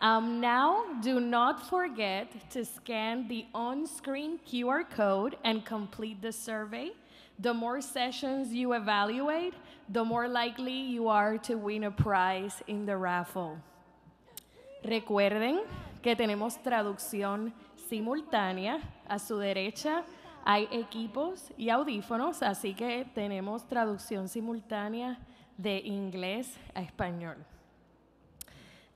Um, now, do not forget to scan the on-screen QR code and complete the survey. The more sessions you evaluate, the more likely you are to win a prize in the raffle. Recuerden que tenemos traducción simultánea. A su derecha hay equipos y audífonos, así que tenemos traducción simultánea de inglés a español.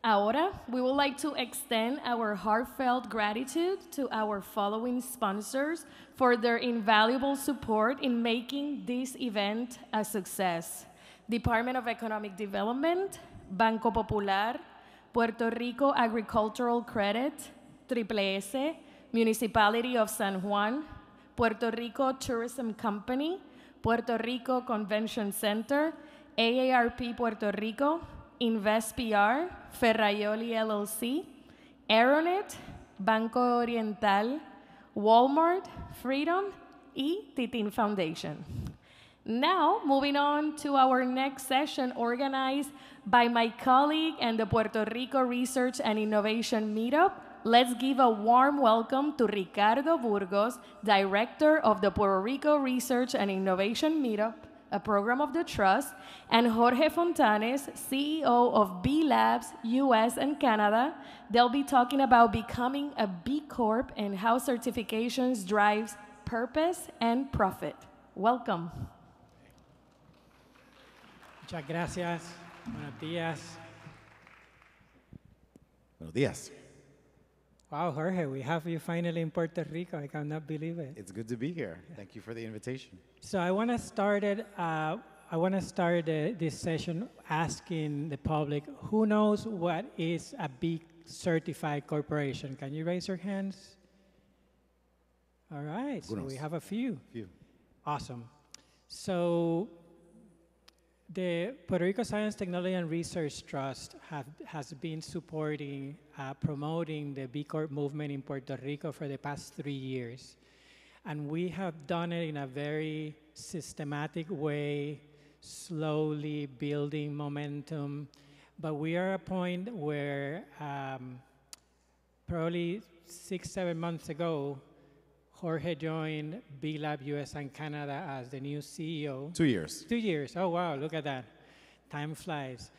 Ahora, we would like to extend our heartfelt gratitude to our following sponsors for their invaluable support in making this event a success. Department of Economic Development, Banco Popular, Puerto Rico Agricultural Credit, Triple S, Municipality of San Juan, Puerto Rico Tourism Company, Puerto Rico Convention Center, AARP Puerto Rico, InvestPR, Ferraiuoli LLC, Aeronet, Banco Oriental, Walmart, Freedom, y Titin Foundation. Now, moving on to our next session organized by my colleague and the Puerto Rico Research and Innovation Meetup, let's give a warm welcome to Ricardo Burgos, Director of the Puerto Rico Research and Innovation Meetup a program of the Trust, and Jorge Fontanez, CEO of B Labs US and Canada. They'll be talking about becoming a B Corp and how certifications drives purpose and profit. Welcome. Muchas gracias. Buenos días. Buenos días. Wow, Jorge, we have you finally in Puerto Rico. I cannot believe it. It's good to be here. Thank you for the invitation. So I want to start it. Uh, I want to start uh, this session asking the public who knows what is a big certified corporation. Can you raise your hands? All right, so we have a few. Few. Awesome. So the Puerto Rico Science, Technology, and Research Trust have, has been supporting, uh, promoting the B Corp movement in Puerto Rico for the past three years. And we have done it in a very systematic way, slowly building momentum. But we are at a point where um, probably six, seven months ago, Jorge joined B Lab US and Canada as the new CEO. Two years. Two years. Oh, wow, look at that. Time flies.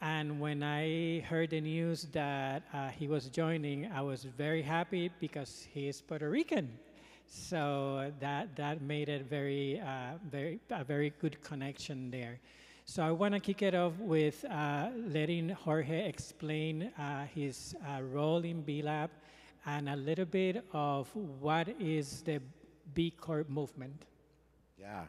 And when I heard the news that uh, he was joining, I was very happy because he is Puerto Rican. So that, that made it very, uh, very, a very good connection there. So I want to kick it off with uh, letting Jorge explain uh, his uh, role in B Lab and a little bit of what is the B Corp movement. Yeah.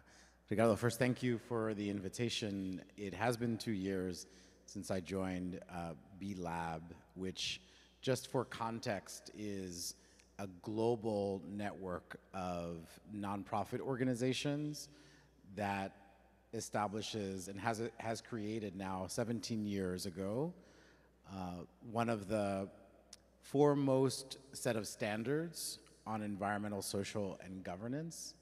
Ricardo, first, thank you for the invitation. It has been two years since I joined uh, B Lab, which, just for context, is a global network of nonprofit organizations that establishes and has, has created now 17 years ago uh, one of the foremost set of standards on environmental, social, and governance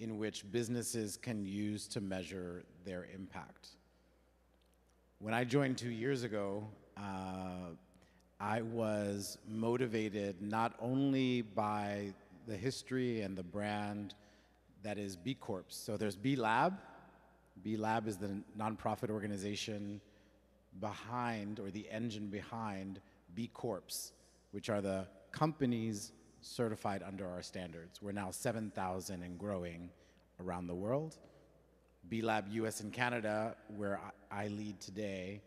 in which businesses can use to measure their impact. When I joined two years ago, uh, I was motivated not only by the history and the brand that is B Corps. So there's B Lab. B Lab is the nonprofit organization behind, or the engine behind, B Corps, which are the companies certified under our standards. We're now 7,000 and growing around the world. B Lab US and Canada, where I, lead today,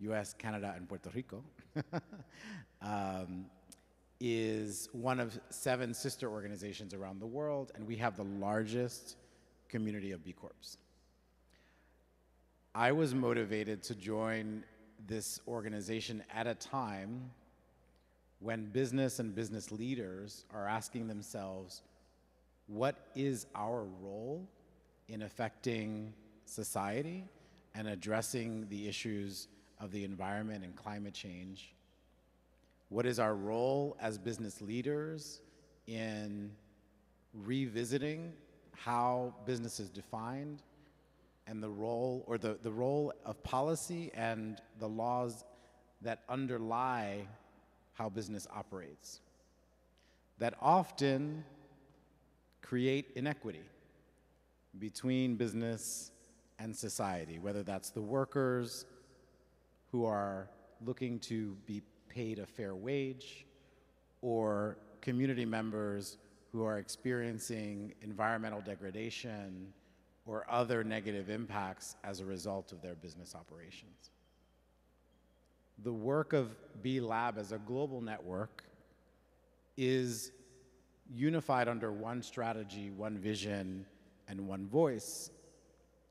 US, Canada, and Puerto Rico, um, is one of seven sister organizations around the world, and we have the largest community of B Corps. I was motivated to join this organization at a time when business and business leaders are asking themselves, what is our role in affecting society and addressing the issues of the environment and climate change? What is our role as business leaders in revisiting how business is defined and the role or the, the role of policy and the laws that underlie how business operates, that often create inequity between business and society, whether that's the workers who are looking to be paid a fair wage or community members who are experiencing environmental degradation or other negative impacts as a result of their business operations. The work of B Lab as a global network is unified under one strategy, one vision, and one voice.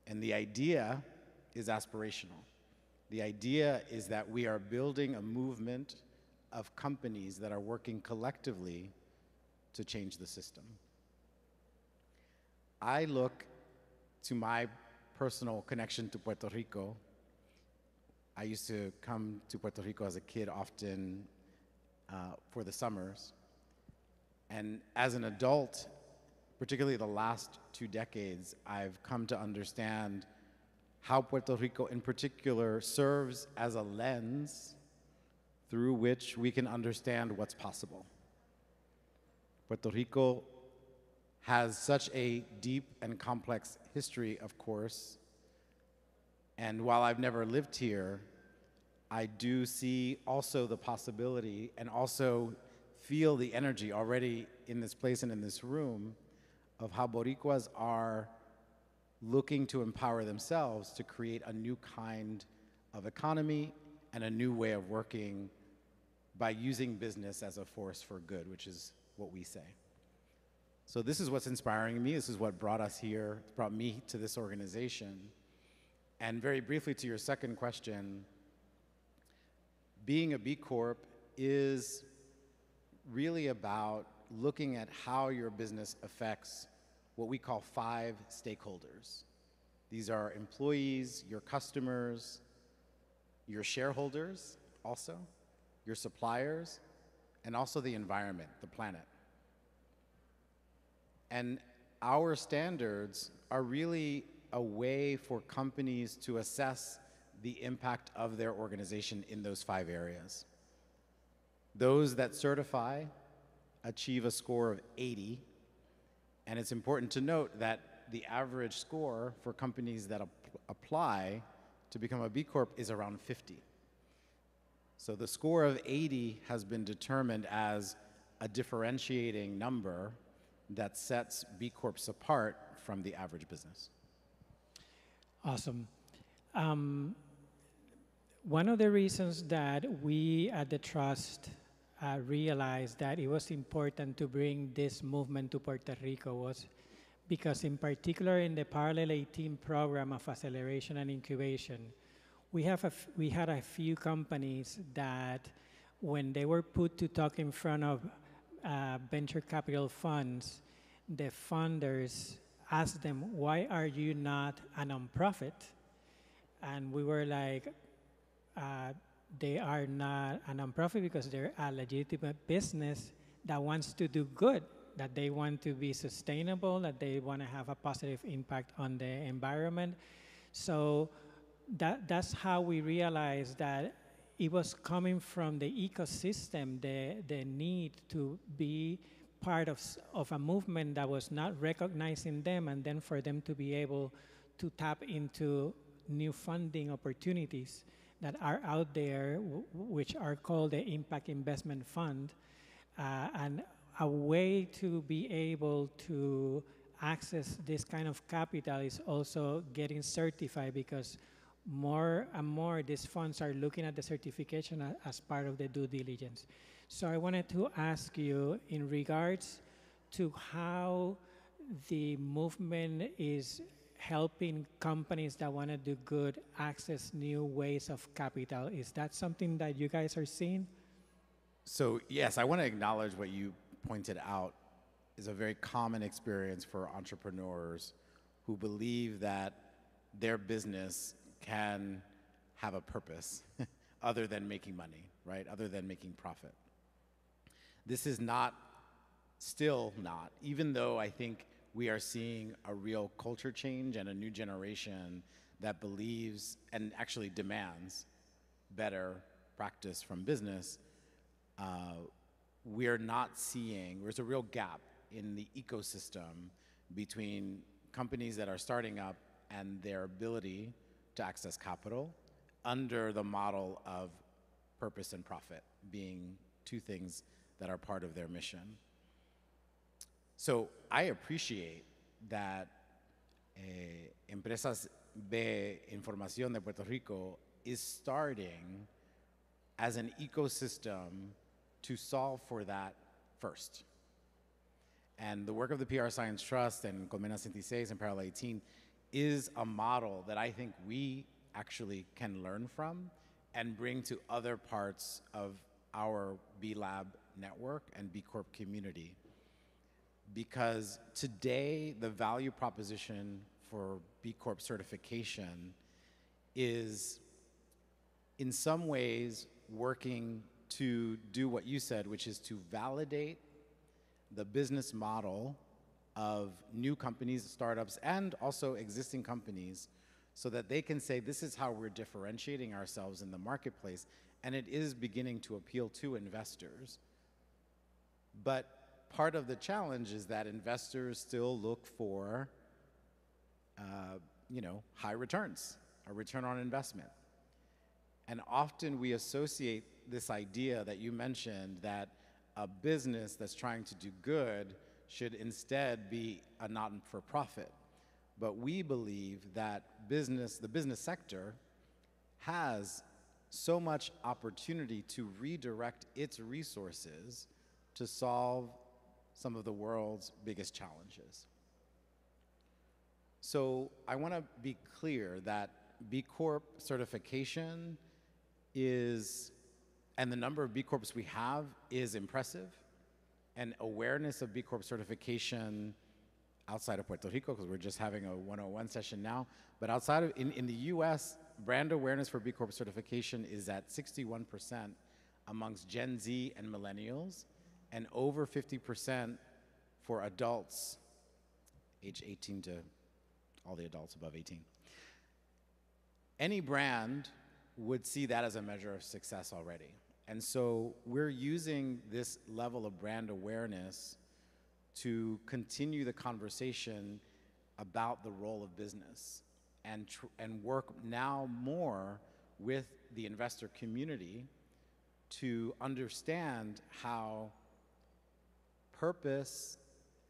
And the idea is aspirational. The idea is that we are building a movement of companies that are working collectively to change the system. I look to my personal connection to Puerto Rico. I used to come to Puerto Rico as a kid often uh, for the summers. And as an adult, particularly the last two decades, I've come to understand how Puerto Rico in particular serves as a lens through which we can understand what's possible. Puerto Rico has such a deep and complex history, of course. And while I've never lived here, I do see also the possibility and also feel the energy already in this place and in this room of how Boricuas are looking to empower themselves to create a new kind of economy and a new way of working by using business as a force for good, which is what we say. So this is what's inspiring me. This is what brought us here, brought me to this organization. And very briefly to your second question, being a B Corp is really about looking at how your business affects what we call five stakeholders. These are employees, your customers, your shareholders also, your suppliers, and also the environment, the planet. And our standards are really a way for companies to assess the impact of their organization in those five areas. Those that certify achieve a score of 80, and it's important to note that the average score for companies that ap apply to become a B Corp is around 50. So the score of 80 has been determined as a differentiating number that sets B Corps apart from the average business. Awesome. Um, one of the reasons that we at the Trust uh, realized that it was important to bring this movement to Puerto Rico was because in particular in the Parallel 18 program of acceleration and incubation, we, have a we had a few companies that when they were put to talk in front of uh, venture capital funds, the funders asked them, why are you not a nonprofit? And we were like, uh, they are not a nonprofit because they're a legitimate business that wants to do good, that they want to be sustainable, that they want to have a positive impact on the environment. So that, that's how we realized that it was coming from the ecosystem, the, the need to be part of, of a movement that was not recognizing them and then for them to be able to tap into new funding opportunities that are out there, which are called the Impact Investment Fund, uh, and a way to be able to access this kind of capital is also getting certified because more and more these funds are looking at the certification as part of the due diligence. So I wanted to ask you in regards to how the movement is helping companies that want to do good access new ways of capital. Is that something that you guys are seeing? So, yes, I want to acknowledge what you pointed out is a very common experience for entrepreneurs who believe that their business can have a purpose other than making money, right? Other than making profit. This is not, still not, even though I think we are seeing a real culture change and a new generation that believes and actually demands better practice from business, uh, we're not seeing, there's a real gap in the ecosystem between companies that are starting up and their ability to access capital under the model of purpose and profit being two things that are part of their mission. So I appreciate that eh, Empresas de Información de Puerto Rico is starting as an ecosystem to solve for that first. And the work of the PR Science Trust and Colmena 66 and Parallel 18 is a model that I think we actually can learn from and bring to other parts of our B Lab network and B Corp community. Because today, the value proposition for B Corp certification is in some ways working to do what you said, which is to validate the business model of new companies, startups, and also existing companies so that they can say, this is how we're differentiating ourselves in the marketplace. And it is beginning to appeal to investors. But part of the challenge is that investors still look for, uh, you know, high returns, a return on investment. And often we associate this idea that you mentioned that a business that's trying to do good should instead be a not for profit. But we believe that business, the business sector, has so much opportunity to redirect its resources to solve some of the world's biggest challenges. So I want to be clear that B Corp certification is, and the number of B Corps we have is impressive, and awareness of B Corp certification outside of Puerto Rico, because we're just having a 101 session now, but outside of, in, in the US, brand awareness for B Corp certification is at 61% amongst Gen Z and millennials, and over 50% for adults age 18 to all the adults above 18. Any brand would see that as a measure of success already. And so we're using this level of brand awareness to continue the conversation about the role of business and, and work now more with the investor community to understand how purpose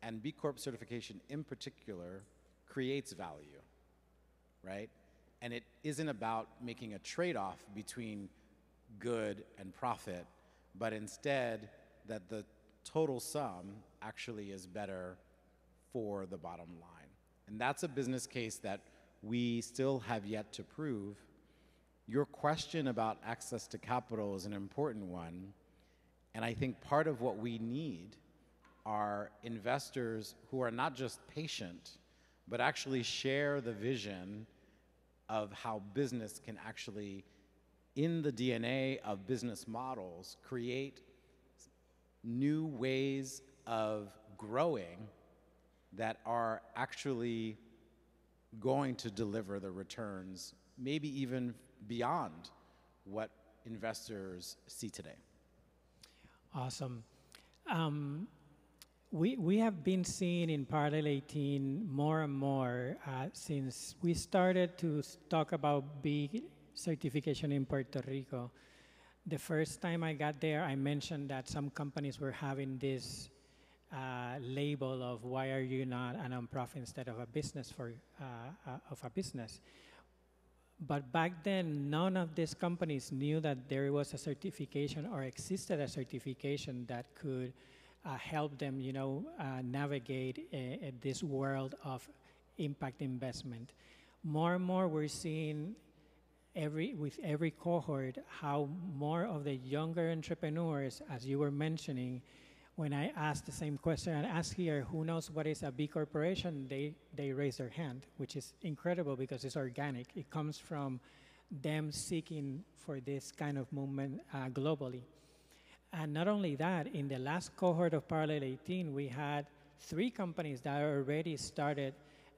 and B Corp certification in particular creates value, right? And it isn't about making a trade off between good and profit, but instead that the total sum actually is better for the bottom line. And that's a business case that we still have yet to prove. Your question about access to capital is an important one. And I think part of what we need are investors who are not just patient, but actually share the vision of how business can actually, in the DNA of business models, create new ways of growing that are actually going to deliver the returns, maybe even beyond what investors see today. Awesome. Um, we, we have been seeing in Parallel 18 more and more uh, since we started to talk about B certification in Puerto Rico. The first time I got there, I mentioned that some companies were having this uh, label of why are you not a nonprofit instead of a business for uh, uh, of a business. But back then, none of these companies knew that there was a certification or existed a certification that could uh, help them, you know, uh, navigate uh, this world of impact investment. More and more, we're seeing every with every cohort how more of the younger entrepreneurs, as you were mentioning, when I asked the same question and asked here, who knows what is a B corporation, they, they raise their hand, which is incredible because it's organic. It comes from them seeking for this kind of movement uh, globally. And not only that, in the last cohort of Parallel 18, we had three companies that already started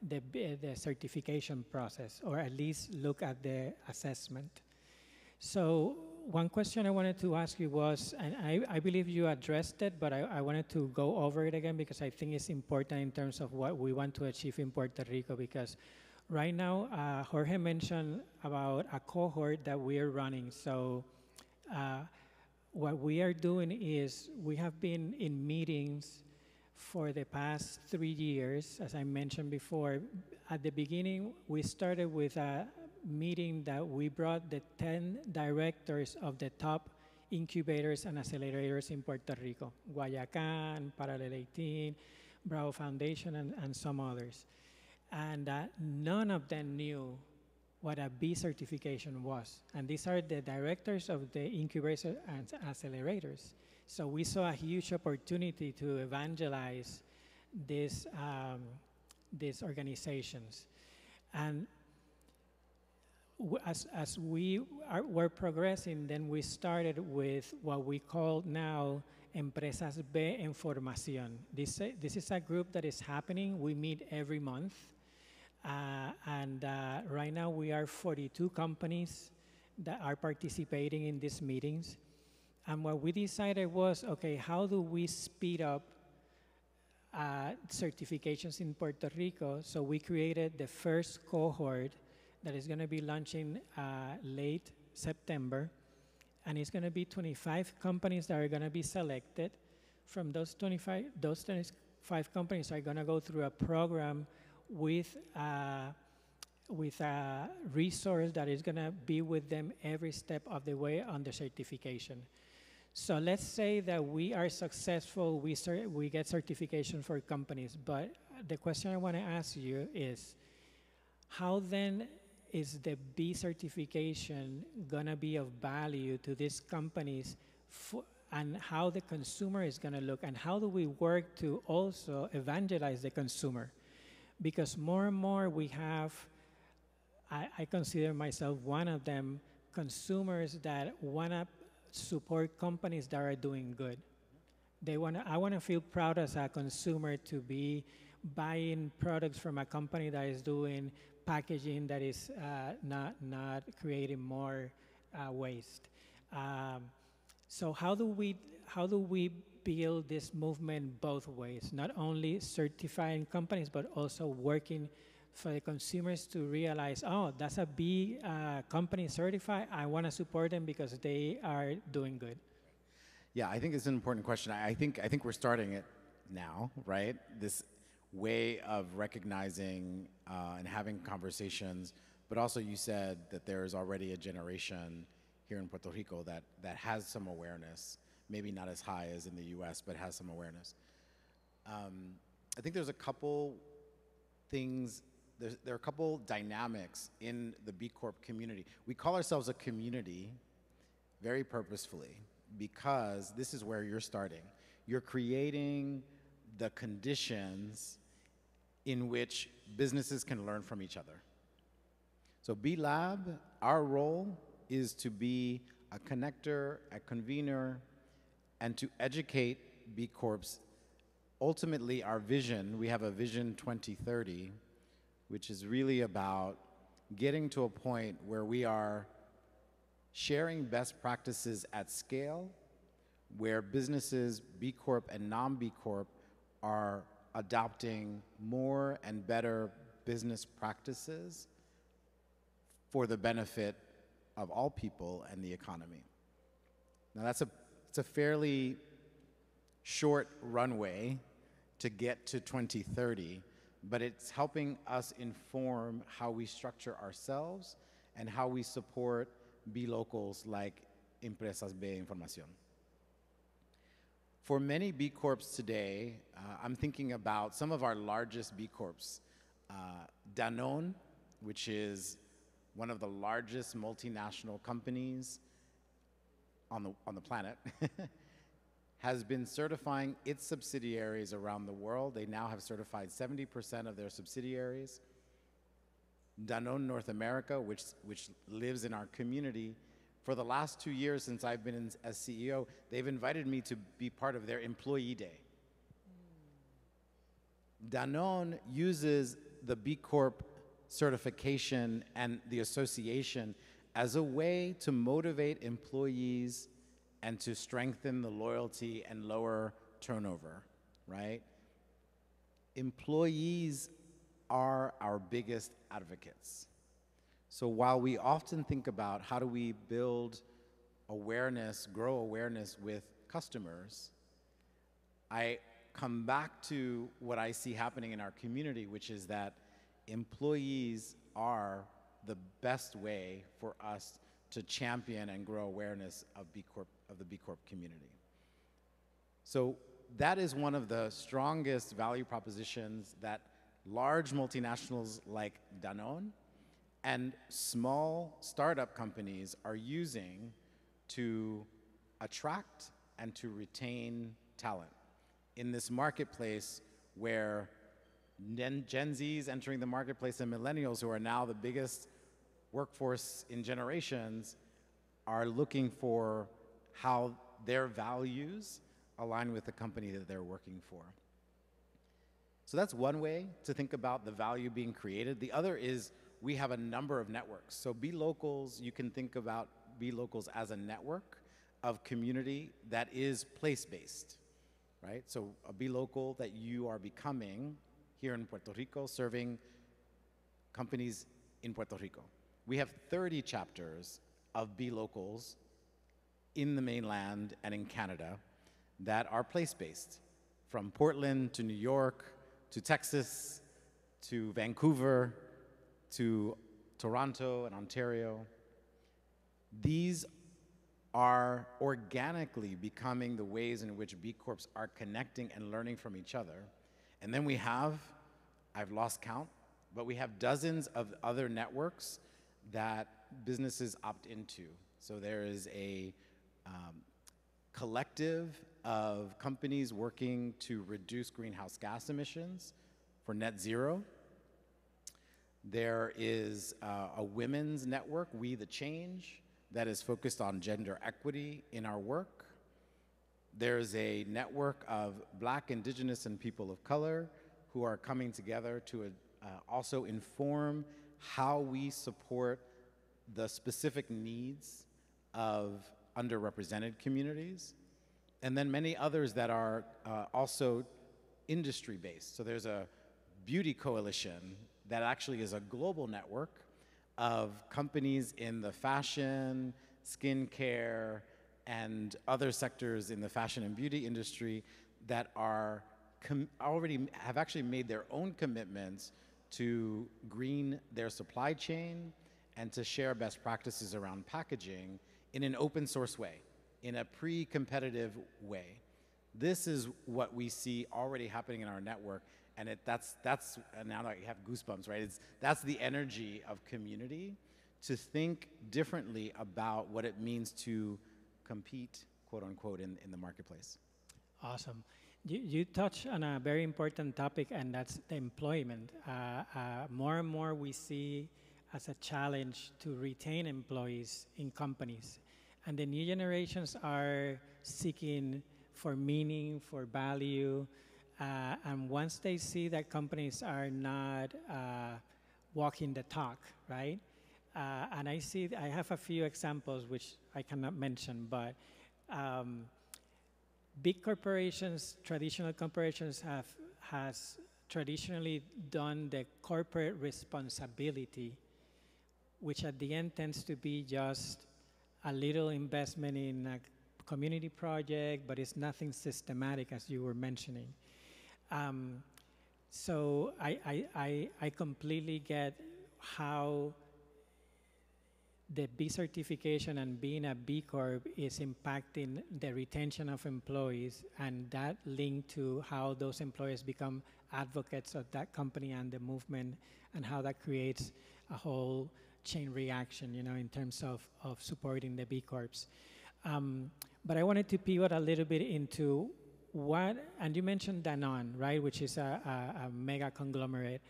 the, the certification process, or at least look at the assessment. So one question I wanted to ask you was, and I, I believe you addressed it, but I, I wanted to go over it again because I think it's important in terms of what we want to achieve in Puerto Rico. Because right now, uh, Jorge mentioned about a cohort that we are running. So, uh, what we are doing is we have been in meetings for the past three years, as I mentioned before. At the beginning, we started with a meeting that we brought the 10 directors of the top incubators and accelerators in Puerto Rico, Guayacan, Parallel 18, Bravo Foundation, and, and some others. And uh, none of them knew what a B certification was. And these are the directors of the incubators and accelerators. So we saw a huge opportunity to evangelize these, um, these organizations. And as, as we are, were progressing, then we started with what we call now Empresas B en Formación. This, this is a group that is happening. We meet every month. Uh, and uh, right now we are 42 companies that are participating in these meetings. And what we decided was, okay, how do we speed up uh, certifications in Puerto Rico? So we created the first cohort that is going to be launching uh, late September. And it's going to be 25 companies that are going to be selected. From those 25, those 25 companies are going to go through a program with uh, with a resource that is going to be with them every step of the way on the certification. So let's say that we are successful, we, we get certification for companies, but the question I want to ask you is, how then is the B certification going to be of value to these companies and how the consumer is going to look and how do we work to also evangelize the consumer? Because more and more we have, I, I consider myself one of them, consumers that want to support companies that are doing good. They want I want to feel proud as a consumer to be buying products from a company that is doing packaging that is uh, not, not creating more uh, waste. Um, so how do we how do we build this movement both ways? Not only certifying companies, but also working for the consumers to realize, oh, that's a B uh, company certified. I want to support them because they are doing good. Yeah, I think it's an important question. I think I think we're starting it now, right? This way of recognizing uh, and having conversations, but also you said that there is already a generation here in Puerto Rico that, that has some awareness, maybe not as high as in the US, but has some awareness. Um, I think there's a couple things, there's, there are a couple dynamics in the B Corp community. We call ourselves a community very purposefully because this is where you're starting. You're creating the conditions in which businesses can learn from each other. So B Lab, our role is to be a connector, a convener, and to educate B Corps. Ultimately, our vision, we have a Vision 2030, which is really about getting to a point where we are sharing best practices at scale, where businesses, B Corp and non B Corp, are adopting more and better business practices for the benefit of all people and the economy. Now that's a it's a fairly short runway to get to 2030, but it's helping us inform how we structure ourselves and how we support B locals like Empresas B en Formación. For many B Corps today, uh, I'm thinking about some of our largest B Corps. Uh, Danone, which is one of the largest multinational companies on the, on the planet, has been certifying its subsidiaries around the world. They now have certified 70% of their subsidiaries. Danone North America, which, which lives in our community, for the last two years since I've been in, as CEO, they've invited me to be part of their employee day. Danone uses the B Corp certification and the association as a way to motivate employees and to strengthen the loyalty and lower turnover, right? Employees are our biggest advocates. So while we often think about how do we build awareness, grow awareness with customers, I come back to what I see happening in our community, which is that employees are the best way for us to champion and grow awareness of B Corp of the B Corp community. So that is one of the strongest value propositions that large multinationals like Danone and small startup companies are using to attract and to retain talent in this marketplace where Gen, Gen Zs entering the marketplace and millennials, who are now the biggest workforce in generations, are looking for how their values align with the company that they're working for. So that's one way to think about the value being created. The other is we have a number of networks. So B Locals, you can think about B Locals as a network of community that is place-based, right? So a B Local that you are becoming here in Puerto Rico, serving companies in Puerto Rico. We have 30 chapters of B Locals in the mainland and in Canada that are place-based, from Portland to New York to Texas to Vancouver to Toronto and Ontario. These are organically becoming the ways in which B Corps are connecting and learning from each other. And then we have, I've lost count, but we have dozens of other networks that businesses opt into. So there is a um, collective of companies working to reduce greenhouse gas emissions for net zero. There is uh, a women's network, We the Change, that is focused on gender equity in our work. There's a network of black, indigenous, and people of color who are coming together to uh, also inform how we support the specific needs of underrepresented communities. And then many others that are uh, also industry based. So there's a beauty coalition that actually is a global network of companies in the fashion, skincare, and other sectors in the fashion and beauty industry that are already have actually made their own commitments to green their supply chain and to share best practices around packaging in an open source way, in a pre-competitive way. This is what we see already happening in our network, and it, that's, that's and now I have goosebumps, right? It's, that's the energy of community to think differently about what it means to compete, quote unquote, in, in the marketplace. Awesome. You, you touch on a very important topic, and that's the employment. Uh, uh, more and more we see as a challenge to retain employees in companies. And the new generations are seeking for meaning, for value, uh, and once they see that companies are not uh, walking the talk, right? Uh, and I see, I have a few examples which I cannot mention, but um, big corporations, traditional corporations have has traditionally done the corporate responsibility, which at the end tends to be just a little investment in a community project, but it's nothing systematic as you were mentioning. Um, so I, I, I, I completely get how the B certification and being a B Corp is impacting the retention of employees and that link to how those employees become advocates of that company and the movement and how that creates a whole chain reaction, you know, in terms of, of supporting the B Corps. Um, but I wanted to pivot a little bit into what, and you mentioned Danone, right, which is a, a, a mega conglomerate.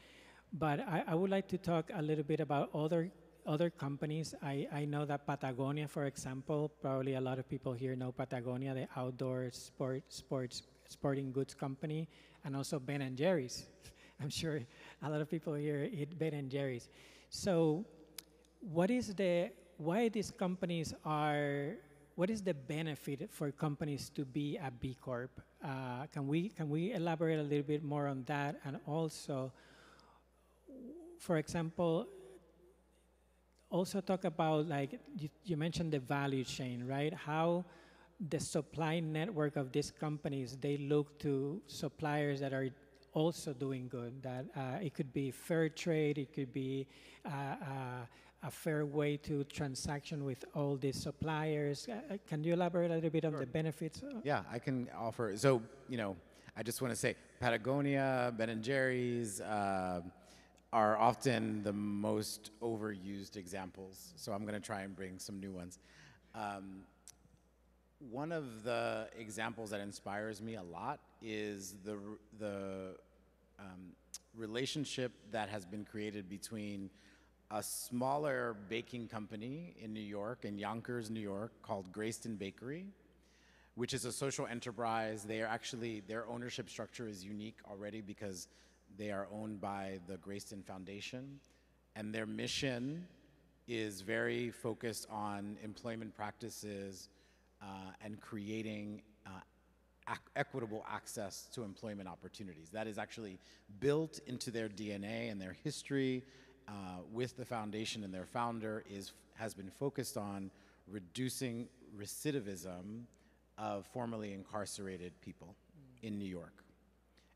But I, I, would like to talk a little bit about other other companies. I, I know that Patagonia, for example, probably a lot of people here know Patagonia, the outdoor sport sports sporting goods company, and also Ben and Jerry's. I'm sure a lot of people here eat Ben and Jerry's. So, what is the why these companies are what is the benefit for companies to be a B Corp? Uh, can we can we elaborate a little bit more on that? And also, for example, also talk about like you, you mentioned the value chain, right? How the supply network of these companies they look to suppliers that are also doing good. That uh, it could be fair trade, it could be uh, uh, a fair way to transaction with all these suppliers. Uh, uh, can you elaborate a little bit on the benefits? Yeah, I can offer. So, you know, I just want to say Patagonia, Ben and Jerry's uh, are often the most overused examples. So I'm going to try and bring some new ones. Um, one of the examples that inspires me a lot is the the um, relationship that has been created between a smaller baking company in New York, in Yonkers, New York, called Greyston Bakery, which is a social enterprise. They are actually, their ownership structure is unique already because they are owned by the Greyston Foundation. And their mission is very focused on employment practices uh, and creating uh, ac equitable access to employment opportunities. That is actually built into their DNA and their history uh, with the foundation and their founder is, has been focused on reducing recidivism of formerly incarcerated people in New York.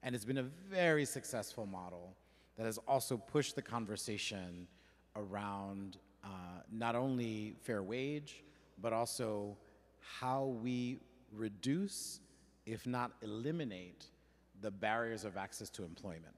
And it's been a very successful model that has also pushed the conversation around uh, not only fair wage, but also how we reduce, if not eliminate, the barriers of access to employment.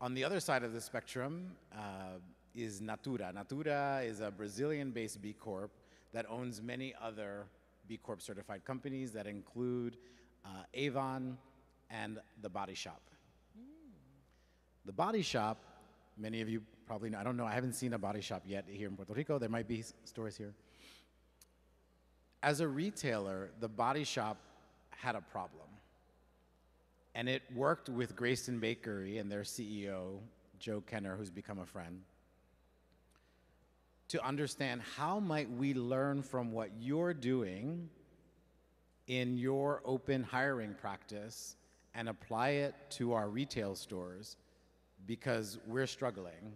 On the other side of the spectrum uh, is Natura. Natura is a Brazilian-based B Corp that owns many other B Corp certified companies that include uh, Avon and The Body Shop. The Body Shop, many of you probably know, I don't know, I haven't seen a body shop yet here in Puerto Rico. There might be stores here. As a retailer, the Body Shop had a problem. And it worked with Greyston Bakery and their CEO, Joe Kenner, who's become a friend, to understand how might we learn from what you're doing in your open hiring practice and apply it to our retail stores because we're struggling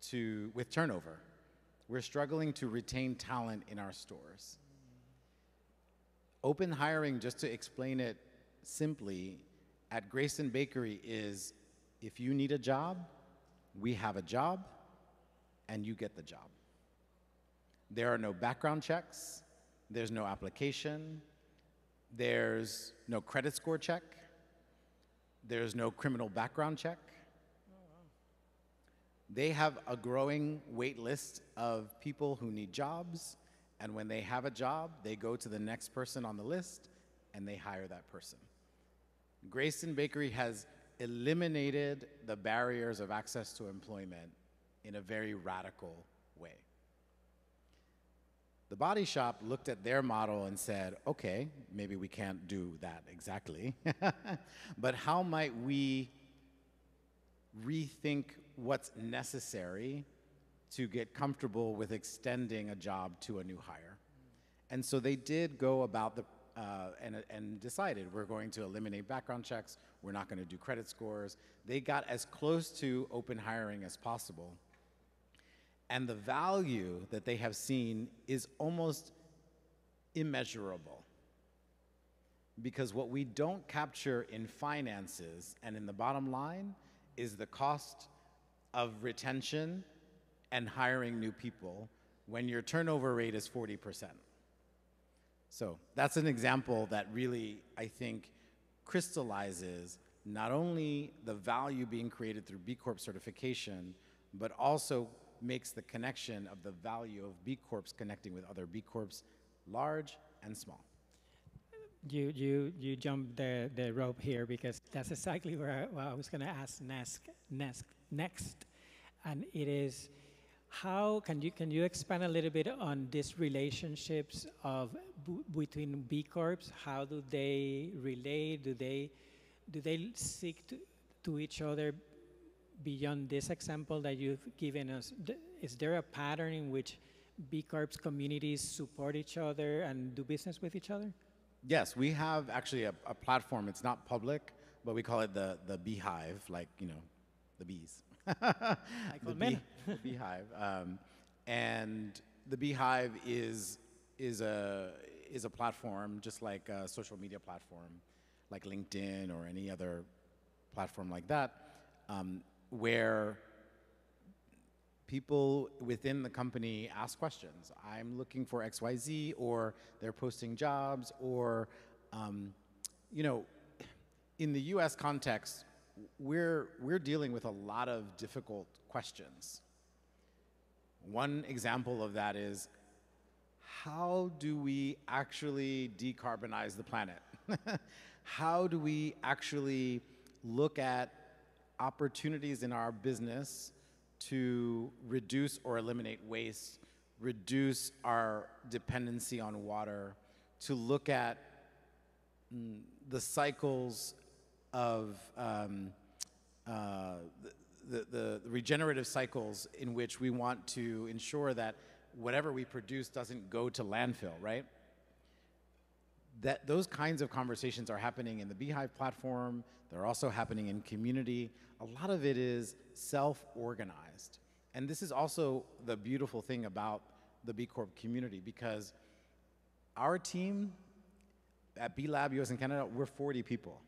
to with turnover. We're struggling to retain talent in our stores. Open hiring, just to explain it simply, at Greyston Bakery is if you need a job, we have a job, and you get the job. There are no background checks, there's no application, there's no credit score check, there's no criminal background check. They have a growing wait list of people who need jobs, and when they have a job, they go to the next person on the list and they hire that person. Greyston Bakery has eliminated the barriers of access to employment in a very radical way. The body shop looked at their model and said, okay, maybe we can't do that exactly, but how might we rethink what's necessary to get comfortable with extending a job to a new hire? And so they did go about the uh, and, and decided we're going to eliminate background checks, we're not going to do credit scores. They got as close to open hiring as possible. And the value that they have seen is almost immeasurable. Because what we don't capture in finances and in the bottom line is the cost of retention and hiring new people when your turnover rate is 40 percent. So that's an example that really, I think, crystallizes not only the value being created through B Corp certification, but also makes the connection of the value of B Corps connecting with other B Corps, large and small. You, you, you jumped the, the rope here because that's exactly where I, I was going to ask next, next, next. And it is how can you can you expand a little bit on these relationships of between B Corps? How do they relate? Do they do they seek to, to each other beyond this example that you've given us, is there a pattern in which B Corps communities support each other and do business with each other? Yes, we have actually a, a platform. It's not public, but we call it the, the beehive, like, you know, the bees. the, men. the beehive. Um, and the beehive is, is, a, is a platform, just like a social media platform, like LinkedIn or any other platform like that, um, where people within the company ask questions. I'm looking for XYZ, or they're posting jobs, or, um, you know, in the US context, we're, we're dealing with a lot of difficult questions. One example of that is how do we actually decarbonize the planet? how do we actually look at opportunities in our business to reduce or eliminate waste, reduce our dependency on water, to look at mm, the cycles of um, uh, the, the, the regenerative cycles in which we want to ensure that whatever we produce doesn't go to landfill, right? That those kinds of conversations are happening in the B Hive platform. They're also happening in community. A lot of it is self-organized. And this is also the beautiful thing about the B Corp community because our team at B Lab US and Canada, we're 40 people.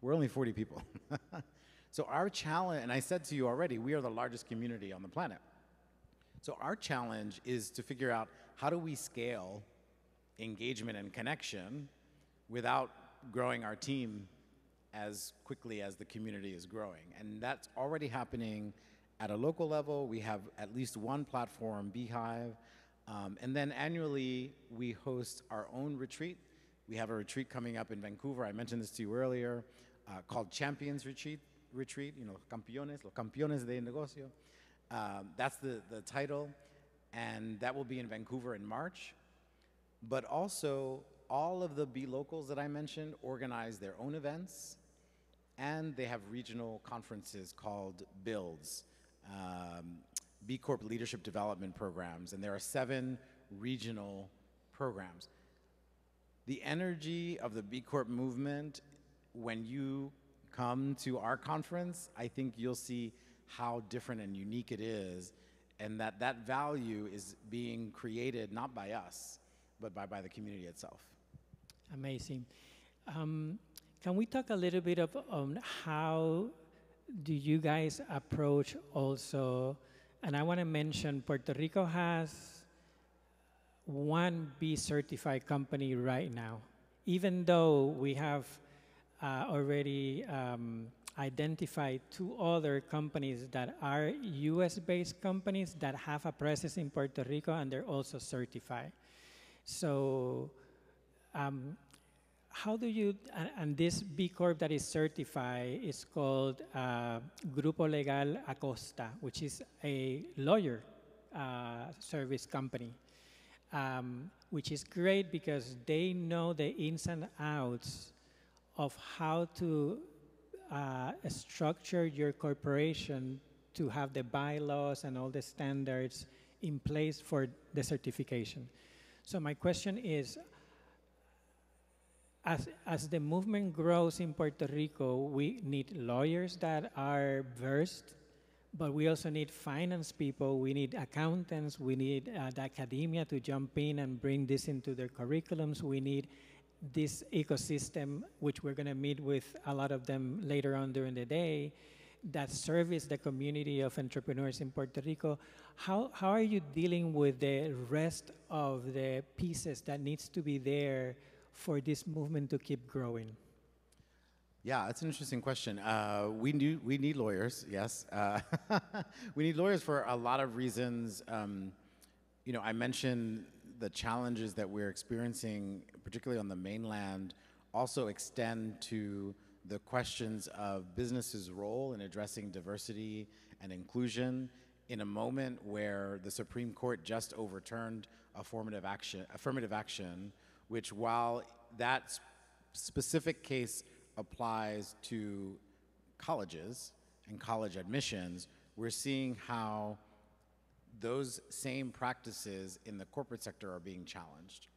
We're only 40 people. so our challenge, and I said to you already, we are the largest community on the planet. So our challenge is to figure out how do we scale engagement and connection without growing our team as quickly as the community is growing. And that's already happening at a local level. We have at least one platform, B Hive. Um, and then annually, we host our own retreat. We have a retreat coming up in Vancouver. I mentioned this to you earlier, uh, called Champions Retreat. Retreat, you know, campeones, los campeones de negocio. Um, that's the, the title. And that will be in Vancouver in March but also all of the B locals that I mentioned organize their own events, and they have regional conferences called Builds, um, B Corp Leadership Development Programs, and there are seven regional programs. The energy of the B Corp movement, when you come to our conference, I think you'll see how different and unique it is, and that that value is being created not by us, but by, by the community itself. Amazing. Um, can we talk a little bit of um, how do you guys approach also? And I want to mention Puerto Rico has one B certified company right now, even though we have uh, already um, identified two other companies that are US based companies that have a presence in Puerto Rico and they're also certified. So um, how do you, and, and, this B Corp that is certified is called uh, Grupo Legal Acosta, which is a lawyer uh, service company, um, which is great because they know the ins and outs of how to uh, structure your corporation to have the bylaws and all the standards in place for the certification. So my question is, as, as the movement grows in Puerto Rico, we need lawyers that are versed, but we also need finance people, we need accountants, we need uh, the academia to jump in and bring this into their curriculums. We need this ecosystem, which we're going to meet with a lot of them later on during the day, that service the community of entrepreneurs in Puerto Rico. How, how are you dealing with the rest of the pieces that needs to be there for this movement to keep growing? Yeah, that's an interesting question. Uh, we, need, we need lawyers, yes. Uh, we need lawyers for a lot of reasons. Um, you know, I mentioned the challenges that we're experiencing, particularly on the mainland, also extend to the questions of businesses' role in addressing diversity and inclusion in a moment where the Supreme Court just overturned affirmative action, affirmative action which while that specific case applies to colleges, and college admissions, we're seeing how those same practices in the corporate sector are being challenged.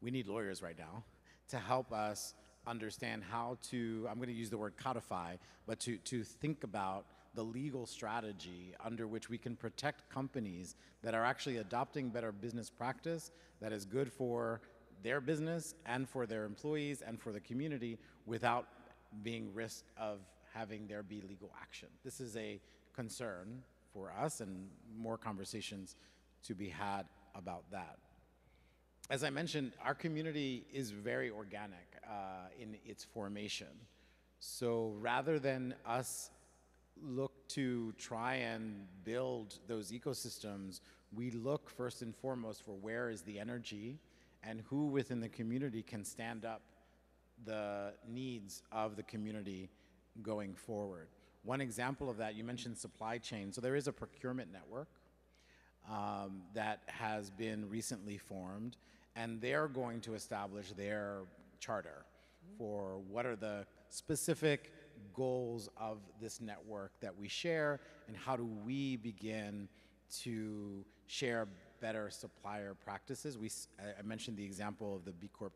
We need lawyers right now to help us understand how to, I'm going to use the word codify, but to, to think about the legal strategy under which we can protect companies that are actually adopting better business practice that is good for their business and for their employees and for the community without being risk of having there be legal action. This is a concern for us and more conversations to be had about that. As I mentioned, our community is very organic uh, in its formation. So rather than us look to try and build those ecosystems, we look first and foremost for where is the energy and who within the community can stand up the needs of the community going forward. One example of that, you mentioned supply chain. So there is a procurement network um, that has been recently formed, and they're going to establish their charter for what are the specific goals of this network that we share, and how do we begin to share better supplier practices. We, I mentioned the example of the B Corp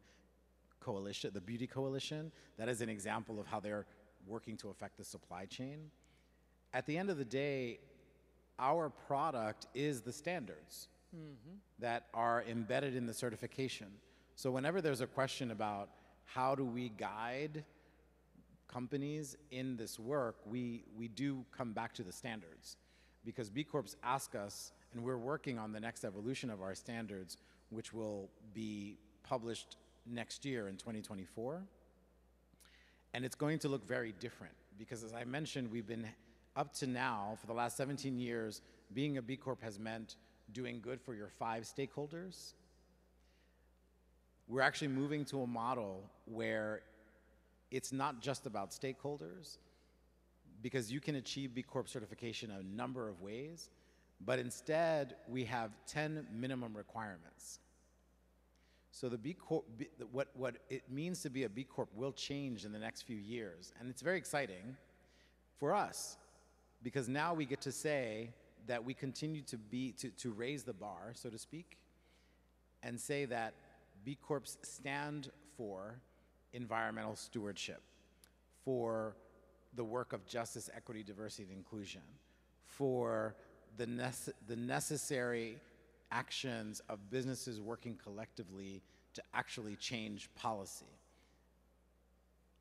coalition, the Beauty Coalition. That is an example of how they're working to affect the supply chain. At the end of the day, our product is the standards mm-hmm. that are embedded in the certification. So whenever there's a question about how do we guide companies in this work, we, we do come back to the standards because B Corps ask us, and we're working on the next evolution of our standards, which will be published next year in 2024. And it's going to look very different because, as I mentioned, we've been up to now, for the last 17 years, being a B Corp has meant doing good for your five stakeholders. We're actually moving to a model where it's not just about stakeholders, because you can achieve B Corp certification a number of ways, but instead we have 10 minimum requirements. So the B Corp, B, what, what it means to be a B Corp will change in the next few years. And it's very exciting for us because now we get to say that we continue to be, to, to raise the bar, so to speak, and say that B Corps stand for environmental stewardship, for the work of justice, equity, diversity, and inclusion, for the, nece- the necessary actions of businesses working collectively to actually change policy.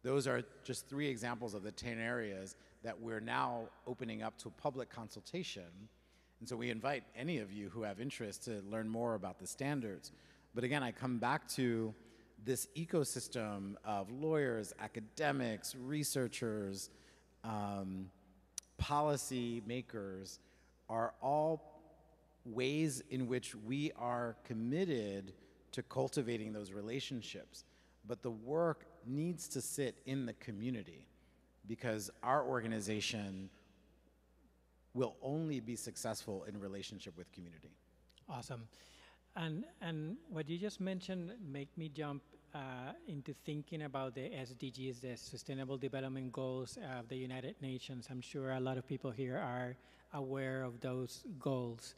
Those are just three examples of the 10 areas that we're now opening up to public consultation. And so we invite any of you who have interest to learn more about the standards. But again, I come back to this ecosystem of lawyers, academics, researchers, um, policy makers are all ways in which we are committed to cultivating those relationships. But the work needs to sit in the community because our organization will only be successful in relationship with community. Awesome. And, and what you just mentioned make me jump uh, into thinking about the SDGs, the Sustainable Development Goals of the United Nations. I'm sure a lot of people here are aware of those goals.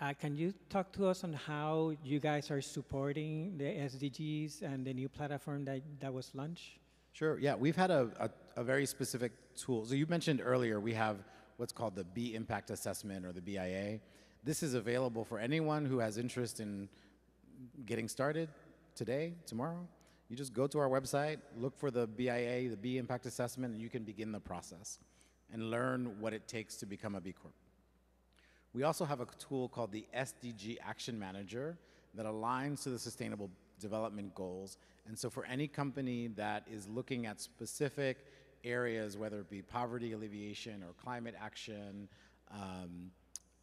Uh, can you talk to us on how you guys are supporting the SDGs and the new platform that, that was launched? Sure, yeah, we've had a, a, a very specific tool. So you mentioned earlier we have what's called the B Impact Assessment or the BIA. This is available for anyone who has interest in getting started today, tomorrow. You just go to our website, look for the BIA, the B Impact Assessment, and you can begin the process and learn what it takes to become a B Corp. We also have a tool called the SDG Action Manager that aligns to the Sustainable Development Goals. And so, for any company that is looking at specific areas, whether it be poverty alleviation or climate action um,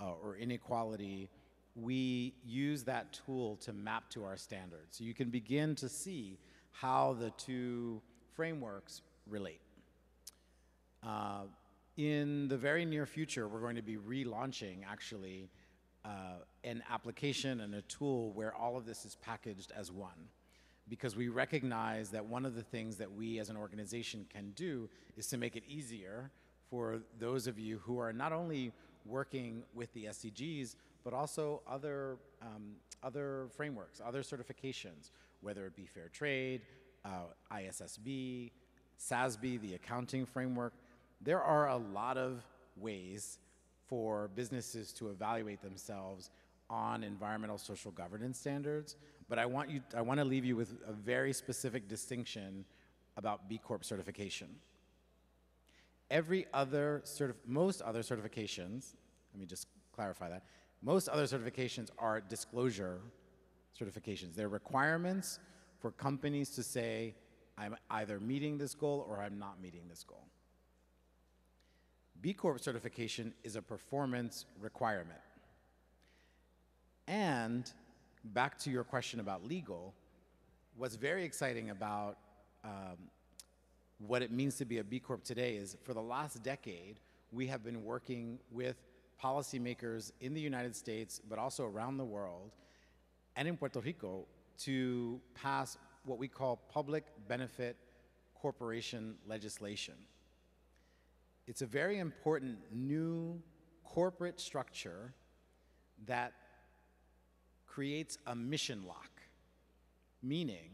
uh, or inequality, we use that tool to map to our standards. So you can begin to see how the two frameworks relate. Uh, in the very near future, we're going to be relaunching actually uh, an application and a tool where all of this is packaged as one. because we recognize that one of the things that we as an organization can do is to make it easier for those of you who are not only working with the SDGs, but also other, um, other frameworks, other certifications, whether it be fair trade, uh, ISSB, SASB, the accounting framework. There are a lot of ways for businesses to evaluate themselves on environmental social governance standards, but I want you I want to leave you with a very specific distinction about B Corp certification. Every other certif- most other certifications, let me just clarify that. Most other certifications are disclosure certifications. They're requirements for companies to say I'm either meeting this goal or I'm not meeting this goal. B Corp certification is a performance requirement. And back to your question about legal, what's very exciting about um, what it means to be a B Corp today is for the last decade, we have been working with policymakers in the United States, but also around the world and in Puerto Rico to pass what we call public benefit corporation legislation. It's a very important new corporate structure that creates a mission lock, meaning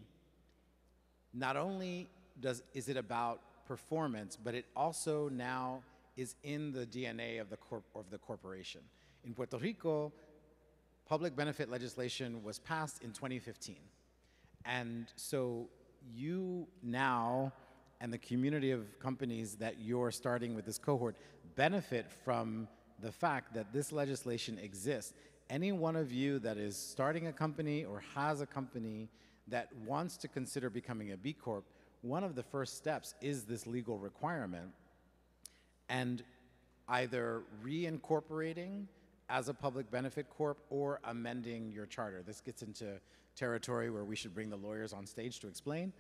not only does, is it about performance, but it also now is in the DNA of the, corp, of the corporation. In Puerto Rico, public benefit legislation was passed in 2015. And so you now and the community of companies that you're starting with this cohort benefit from the fact that this legislation exists. Any one of you that is starting a company or has a company that wants to consider becoming a B Corp, one of the first steps is this legal requirement and either reincorporating as a public benefit corp or amending your charter. This gets into territory where we should bring the lawyers on stage to explain.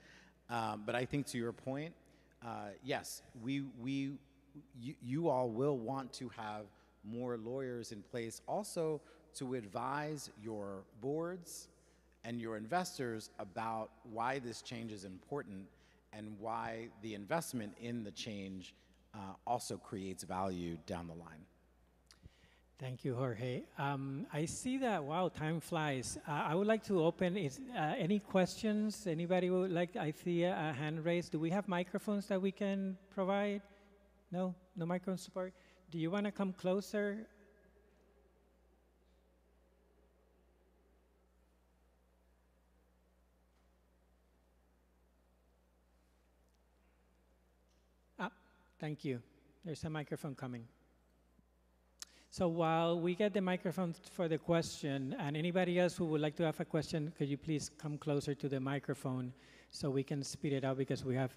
Um, but I think to your point, uh, yes, we, we, you, you all will want to have more lawyers in place also to advise your boards and your investors about why this change is important and why the investment in the change uh, also creates value down the line. Thank you, Jorge. Um, I see that, wow, time flies. Uh, I would like to open, is, uh, any questions? Anybody would like, I see a, hand raised. Do we have microphones that we can provide? No, no microphone support? Do you want to come closer? Thank you. There's a microphone coming. So while we get the microphone for the question, and anybody else who would like to have a question, could you please come closer to the microphone so we can speed it up because we have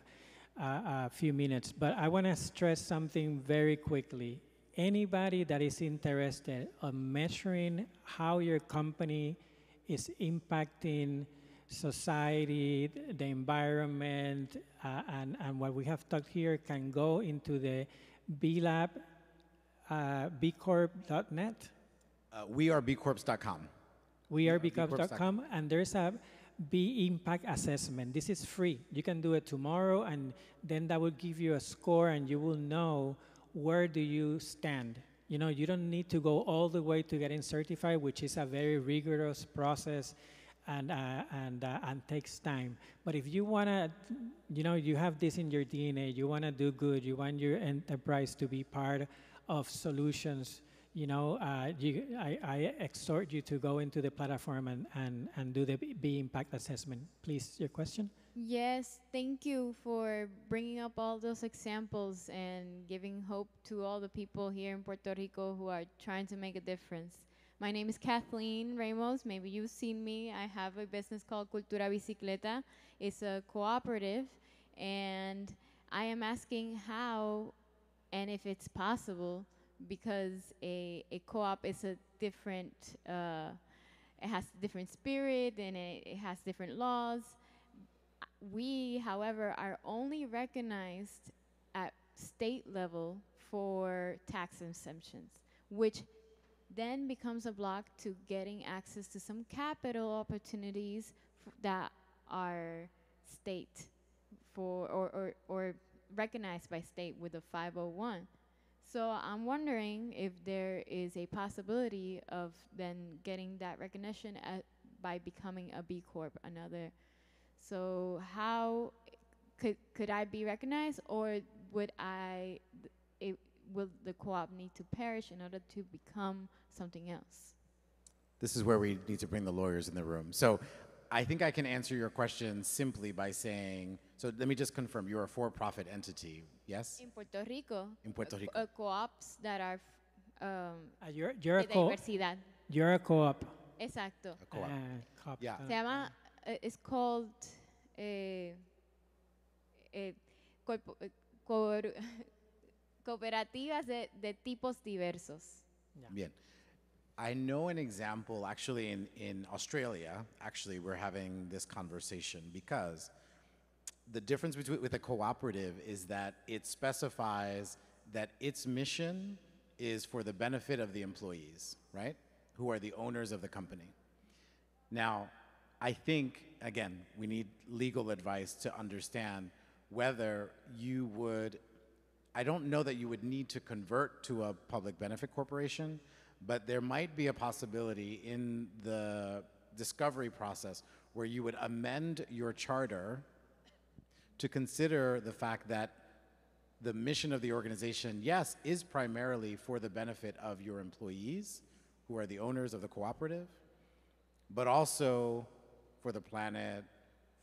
uh, a few minutes. But I want to stress something very quickly. Anybody that is interested in measuring how your company is impacting society, the environment, uh, and, and what we have talked here can go into the B Lab uh, bcorp.net. Uh, wearebcorps.com. Wearebcorps.com, and there's a B impact assessment. This is free. You can do it tomorrow, and then that will give you a score, and you will know where do you stand. You know, you don't need to go all the way to getting certified, which is a very rigorous process and uh, and uh, and takes time. But if you wanna, you know, you have this in your DNA. You wanna do good. You want your enterprise to be part of solutions, you know, uh, you, I, I, exhort you to go into the platform and, and, and do the B impact assessment. Please, your question? Yes, thank you for bringing up all those examples and giving hope to all the people here in Puerto Rico who are trying to make a difference. My name is Kathleen Ramos. Maybe you've seen me. I have a business called Cultura Bicicleta. It's a cooperative, and I am asking how and if it's possible, because a, a co-op is a different, uh, it has a different spirit and it, it has different laws. We, however, are only recognized at state level for tax exemptions, which then becomes a block to getting access to some capital opportunities that are state for or, or, or recognized by state with a 501. So I'm wondering if there is a possibility of then getting that recognition at, by becoming a B Corp, another. So how could could I be recognized, or would I? It, will the co-op need to perish in order to become something else? This is where we need to bring the lawyers in the room. So I think I can answer your question simply by saying, so let me just confirm, you're a for-profit entity, yes? In Puerto Rico, In Puerto uh, Rico. uh, co-ops that are f- um, Uh, you're, you're, a de co- diversidad. you're a co-op. Exacto. A co-op. Uh, co-op, Yeah. uh, Se llama, uh, it's called eh, eh, corpo- eh, cor- cooperativas de, de tipos diversos. Bien. I know an example actually in, in Australia. Actually, we're having this conversation because the difference between with a cooperative is that it specifies that its mission is for the benefit of the employees, right? Who are the owners of the company. Now, I think, again, we need legal advice to understand whether you would, I don't know that you would need to convert to a public benefit corporation, but there might be a possibility in the discovery process where you would amend your charter to consider the fact that the mission of the organization, yes, is primarily for the benefit of your employees, who are the owners of the cooperative, but also for the planet,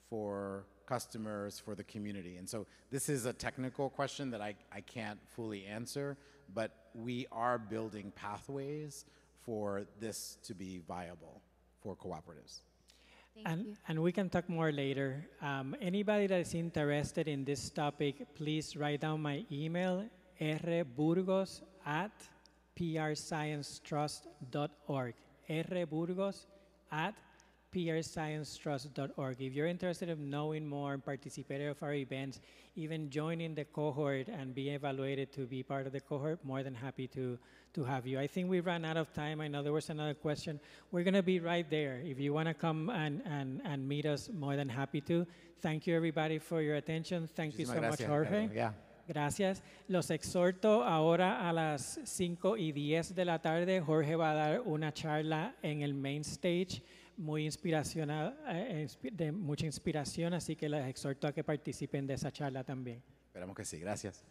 for customers, for the community. And so this is a technical question that I, I can't fully answer, but we are building pathways for this to be viable for cooperatives. Thank And, you. and we can talk more later. Um, anybody that is interested in this topic, please write down my email, rburgos at prsciencetrust.org. rburgos at prsciencetrust.org. If you're interested in knowing more and participating of our events, even joining the cohort and be evaluated to be part of the cohort, more than happy to, to have you. I think we ran out of time. I know there was another question. We're going to be right there. If you want to come and, and, and meet us, more than happy to. Thank you, everybody, for your attention. Thank you so Muchísimas much, Jorge. Yeah. Gracias. Los exhorto ahora a las 5 y 10 de la tarde. Jorge va a dar una charla en el main stage, muy inspiracional, eh, inspi- de mucha inspiración, así que les exhorto a que participen de esa charla también. Esperamos que sí. Gracias.